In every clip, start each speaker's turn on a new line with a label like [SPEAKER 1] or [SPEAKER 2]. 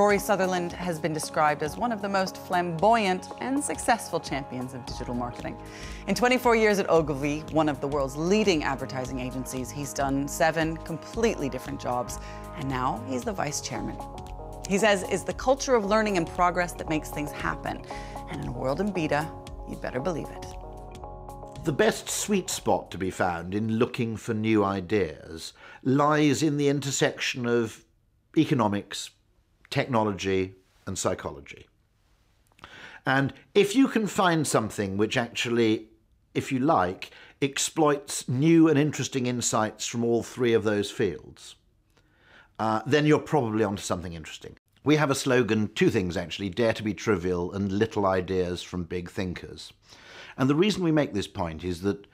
[SPEAKER 1] Rory Sutherland has been described as one of the most flamboyant and successful champions of digital marketing. In 24 years at Ogilvy, one of the world's leading advertising agencies, he's done seven completely different jobs, and now he's the vice chairman. He says it's the culture of learning and progress that makes things happen. And in a world in beta, you'd better believe it.
[SPEAKER 2] The best sweet spot to be found in looking for new ideas lies in the intersection of economics, technology, and psychology. And if you can find something which actually, if you like, exploits new and interesting insights from all three of those fields, uh, then you're probably onto something interesting. We have a slogan, two things actually, dare to be trivial and little ideas from big thinkers. And the reason we make this point is that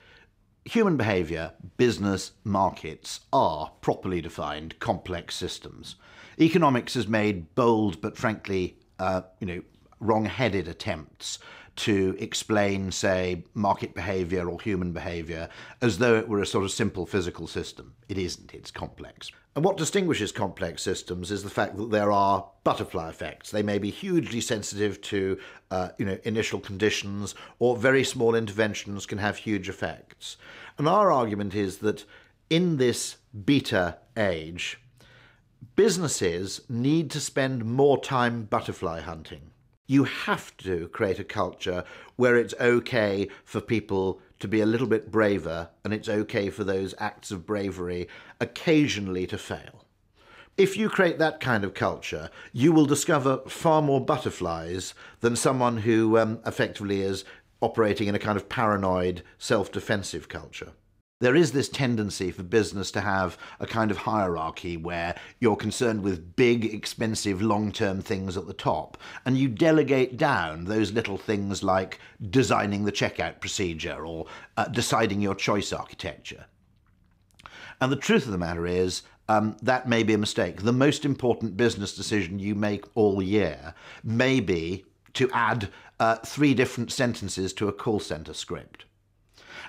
[SPEAKER 2] human behaviour, business, markets are properly defined complex systems. Economics has made bold but frankly, uh, you know, wrong-headed attempts to explain, say, market behaviour or human behaviour as though it were a sort of simple physical system. It isn't, it's complex. And what distinguishes complex systems is the fact that there are butterfly effects. They may be hugely sensitive to uh, you know, initial conditions, or very small interventions can have huge effects. And our argument is that in this beta age, businesses need to spend more time butterfly hunting. You have to create a culture where it's okay for people to be a little bit braver and it's okay for those acts of bravery occasionally to fail. If you create that kind of culture, you will discover far more butterflies than someone who um, effectively is operating in a kind of paranoid, self defensive culture. There is this tendency for business to have a kind of hierarchy where you're concerned with big, expensive, long term things at the top, and you delegate down those little things like designing the checkout procedure or uh, deciding your choice architecture. And the truth of the matter is, um, that may be a mistake. The most important business decision you make all year may be to add uh, three different sentences to a call center script.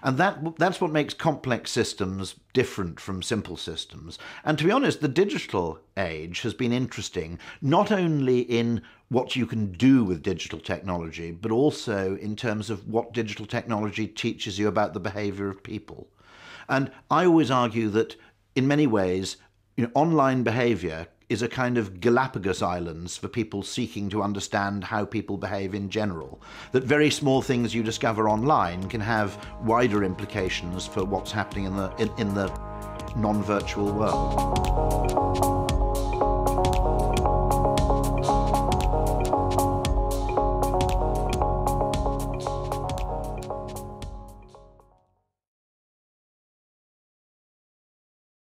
[SPEAKER 2] And that, that's what makes complex systems different from simple systems. And to be honest, the digital age has been interesting, not only in what you can do with digital technology, but also in terms of what digital technology teaches you about the behavior of people. And I always argue that in many ways, you know, online behavior is a kind of Galapagos Islands for people seeking to understand how people behave in general. That very small things you discover online can have wider implications for what's happening in the, in, in the non-virtual world.